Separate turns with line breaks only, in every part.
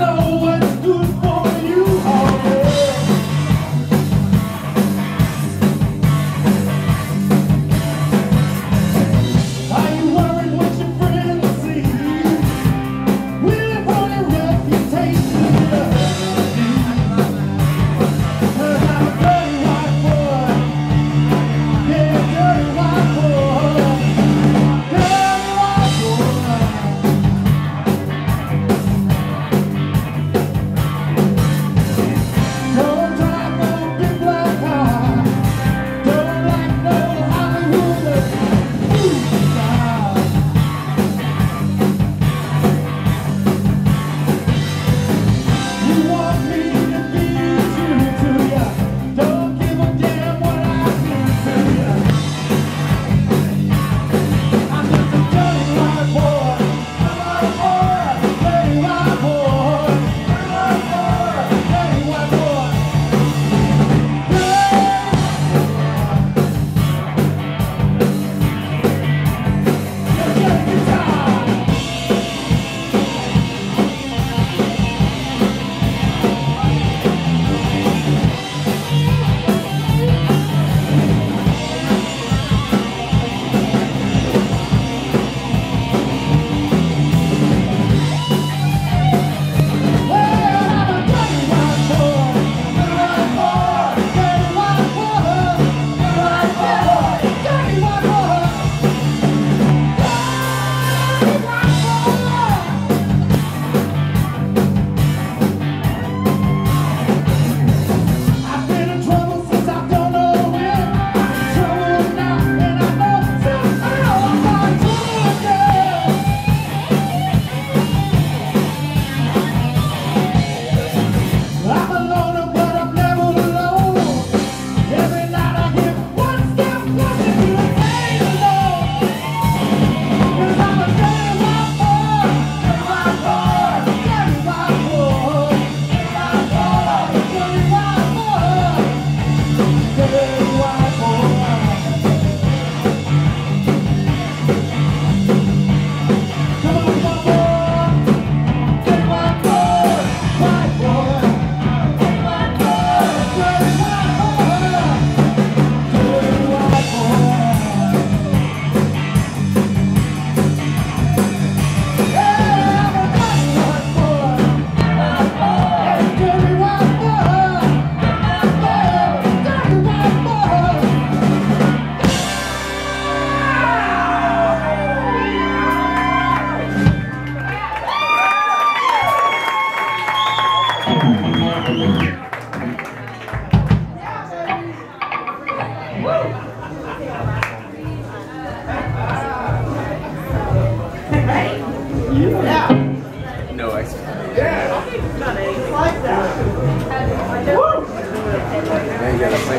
cada um.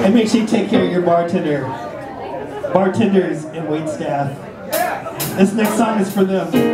And make sure you take care of your bartender, bartenders and wait staff. This next song is for them.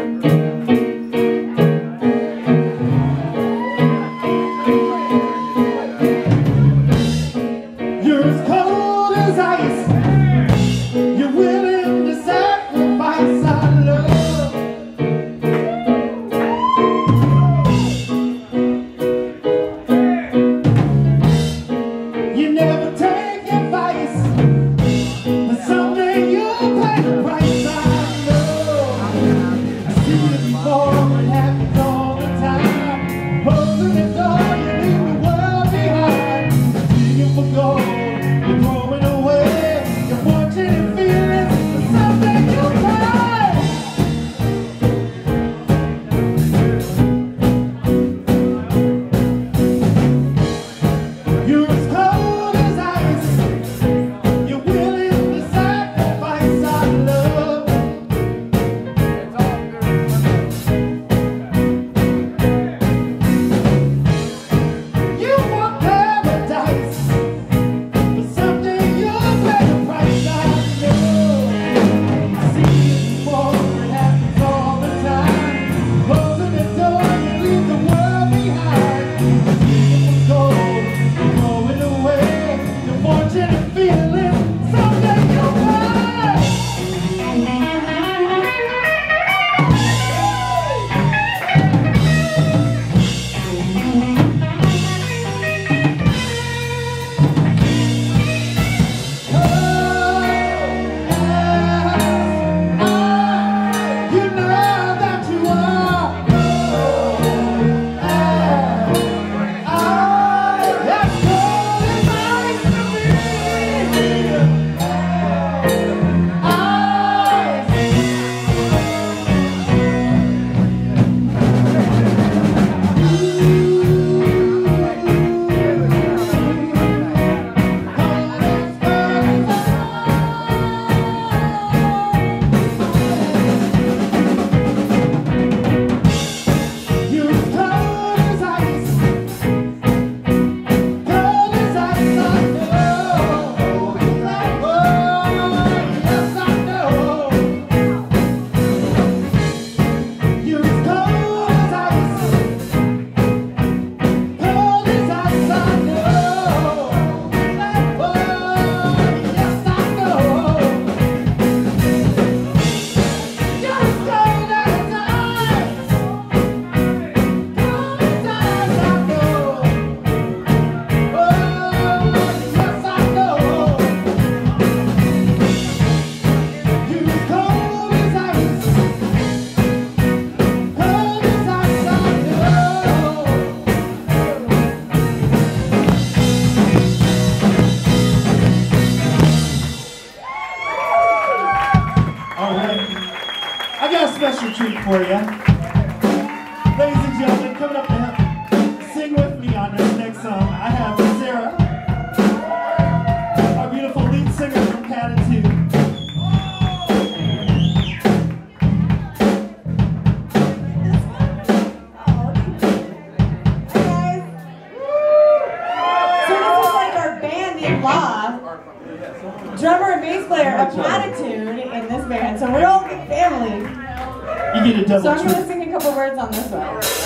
for you. Ladies and gentlemen, coming up to help sing with me on this next song, I have Sarah, our beautiful lead singer from
Catitude. Get a double
So I'm gonna sing a couple words on this one.